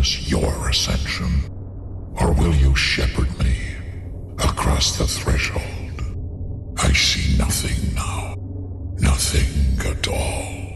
witness your ascension? Or will you shepherd me across the threshold? I see nothing now. Nothing at all.